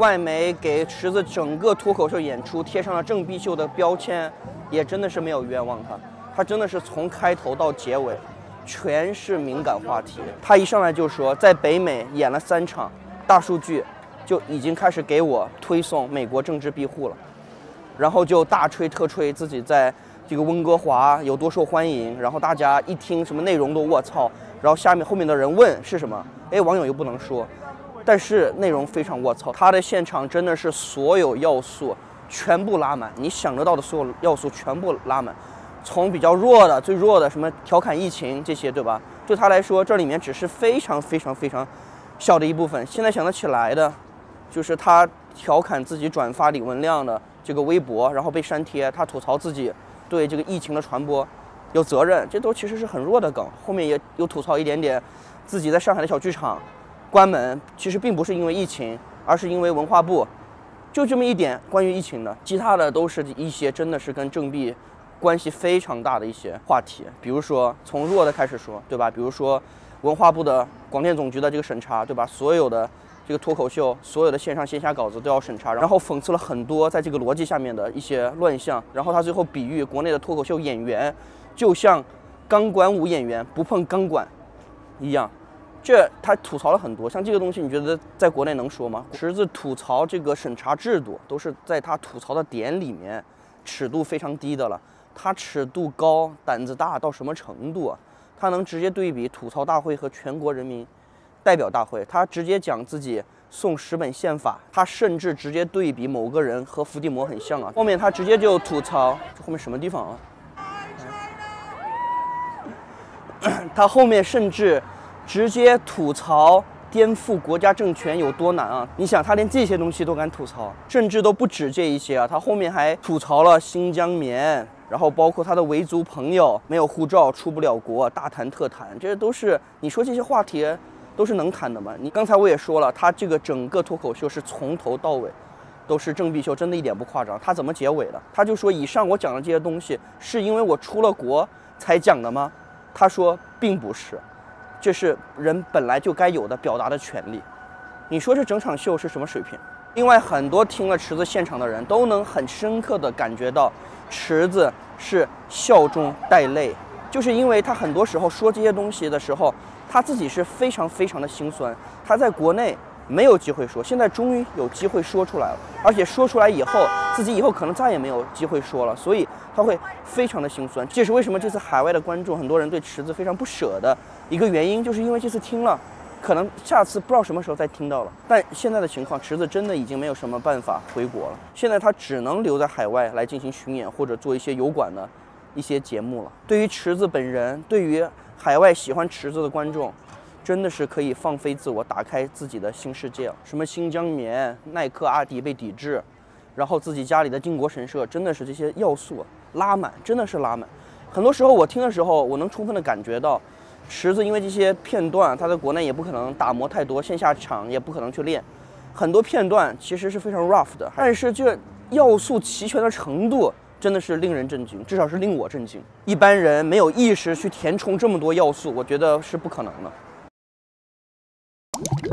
外媒给池子整个脱口秀演出贴上了郑必秀的标签，也真的是没有冤枉他。他真的是从开头到结尾，全是敏感话题。他一上来就说，在北美演了三场，大数据就已经开始给我推送美国政治庇护了，然后就大吹特吹自己在这个温哥华有多受欢迎，然后大家一听什么内容都卧槽，然后下面后面的人问是什么，哎，网友又不能说，但是内容非常我操。他的现场真的是所有要素全部拉满，你想得到的所有要素全部拉满。从比较弱的、最弱的什么调侃疫情这些，对吧？对他来说，这里面只是非常非常非常小的一部分。现在想得起来的，就是他调侃自己转发李文亮的这个微博，然后被删帖，他吐槽自己对这个疫情的传播有责任，这都其实是很弱的梗。后面也有吐槽一点点自己在上海的小剧场关门，其实并不是因为疫情，而是因为文化部，就这么一点关于疫情的，其他的都是一些真的是跟政币。关系非常大的一些话题，比如说从弱的开始说，对吧？比如说文化部的广电总局的这个审查，对吧？所有的这个脱口秀，所有的线上线下稿子都要审查，然后讽刺了很多在这个逻辑下面的一些乱象，然后他最后比喻国内的脱口秀演员就像钢管舞演员不碰钢管一样，这他吐槽了很多。像这个东西，你觉得在国内能说吗？池子吐槽这个审查制度，都是在他吐槽的点里面尺度非常低的了。他尺度高，胆子大到什么程度啊？他能直接对比吐槽大会和全国人民代表大会，他直接讲自己送十本宪法，他甚至直接对比某个人和伏地魔很像啊。后面他直接就吐槽，这后面什么地方啊？他后面甚至直接吐槽颠覆国家政权有多难啊！你想，他连这些东西都敢吐槽，甚至都不止这一些啊，他后面还吐槽了新疆棉。然后包括他的维族朋友没有护照出不了国，大谈特谈，这些都是你说这些话题都是能谈的吗？你刚才我也说了，他这个整个脱口秀是从头到尾都是郑必秀，真的一点不夸张。他怎么结尾的？他就说以上我讲的这些东西是因为我出了国才讲的吗？他说并不是，这是人本来就该有的表达的权利。你说这整场秀是什么水平？另外很多听了池子现场的人都能很深刻地感觉到。池子是笑中带泪，就是因为他很多时候说这些东西的时候，他自己是非常非常的心酸。他在国内没有机会说，现在终于有机会说出来了，而且说出来以后，自己以后可能再也没有机会说了，所以他会非常的心酸。这是为什么这次海外的观众很多人对池子非常不舍的一个原因，就是因为这次听了。可能下次不知道什么时候再听到了，但现在的情况，池子真的已经没有什么办法回国了。现在他只能留在海外来进行巡演或者做一些油管的一些节目了。对于池子本人，对于海外喜欢池子的观众，真的是可以放飞自我，打开自己的新世界。什么新疆棉、耐克、阿迪被抵制，然后自己家里的靖国神社，真的是这些要素拉满，真的是拉满。很多时候我听的时候，我能充分的感觉到。池子因为这些片段，他在国内也不可能打磨太多，线下场也不可能去练，很多片段其实是非常 rough 的。但是这要素齐全的程度真的是令人震惊，至少是令我震惊。一般人没有意识去填充这么多要素，我觉得是不可能的。you